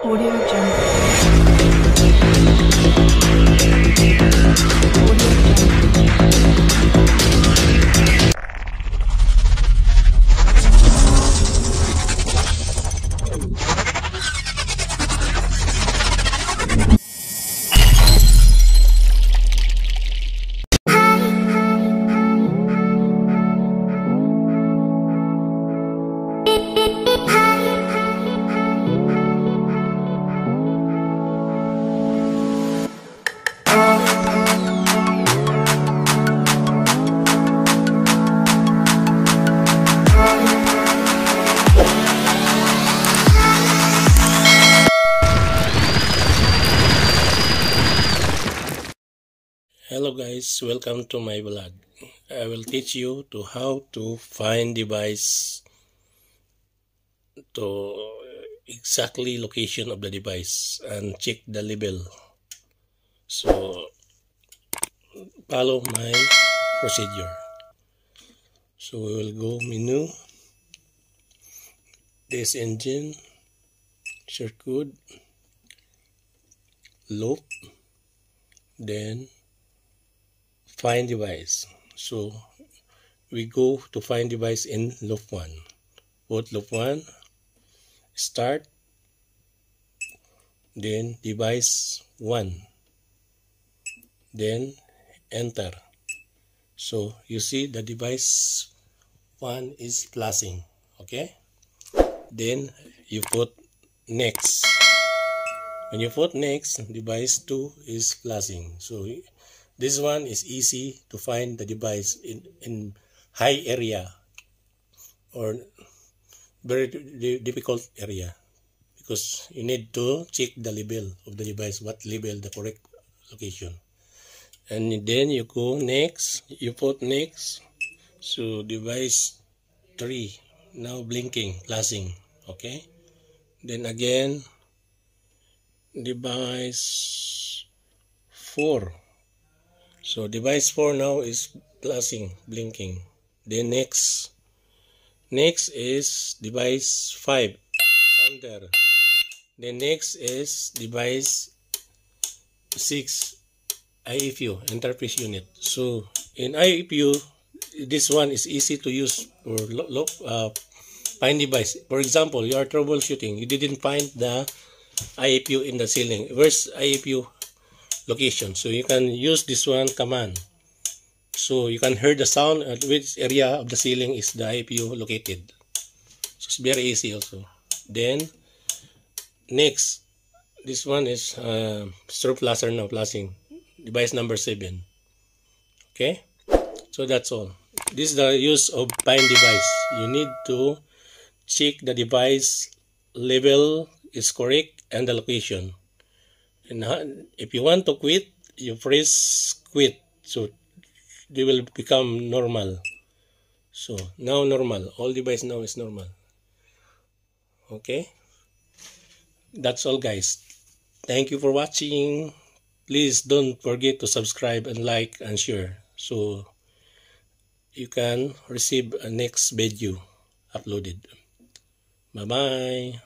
Audio Jungle. Hello guys, welcome to my vlog. I will teach you to how to find device to exactly location of the device and check the label. So follow my procedure. So we will go menu, this engine, circuit, loop, then find device. So we go to find device in loop 1. Put loop 1, start, then device 1, then enter. So you see the device 1 is flashing, okay? Then you put next. When you put next, device 2 is flashing. So this one is easy to find the device in, in high area or very difficult area because you need to check the label of the device, what label the correct location. And then you go next, you put next, so device 3, now blinking, flashing, okay? Then again, device 4, so device 4 now is flashing, blinking. Then next, next is device 5, sounder. Then next is device 6, IFU, interface unit. So in IFU, this one is easy to use for lo- lo- uh, find device. For example, you are troubleshooting, you didn't find the IFU in the ceiling. Where's IFU location. So you can use this one command. So you can hear the sound at which area of the ceiling is the IFU located. So it's very easy also. Then next, this one is uh, strobe flasher now flashing. Device number 7. Okay? So that's all. This is the use of find device. You need to check the device level is correct and the location. And uh, if you want to quit, you press quit. So they will become normal. So now normal. All device now is normal. Okay. That's all guys. Thank you for watching. Please don't forget to subscribe and like and share. So you can receive a next video uploaded. Bye bye.